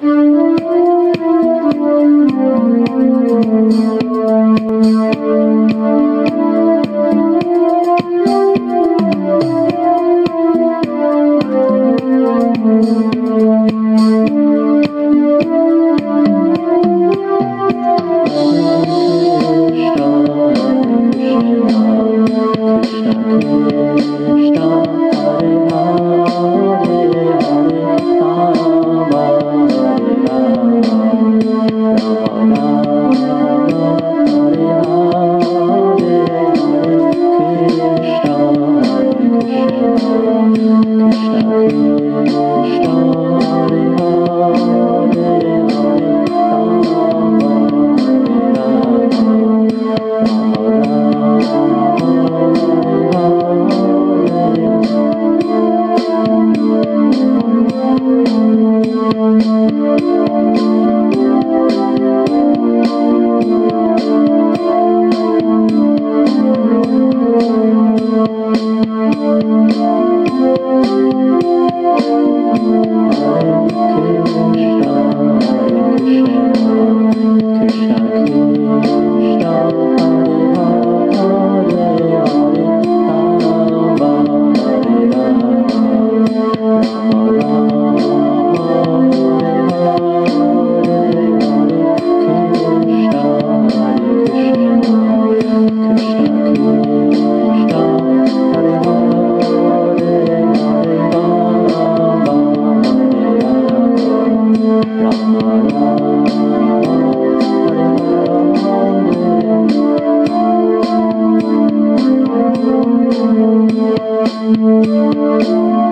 Thank you. Música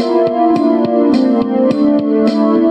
Hare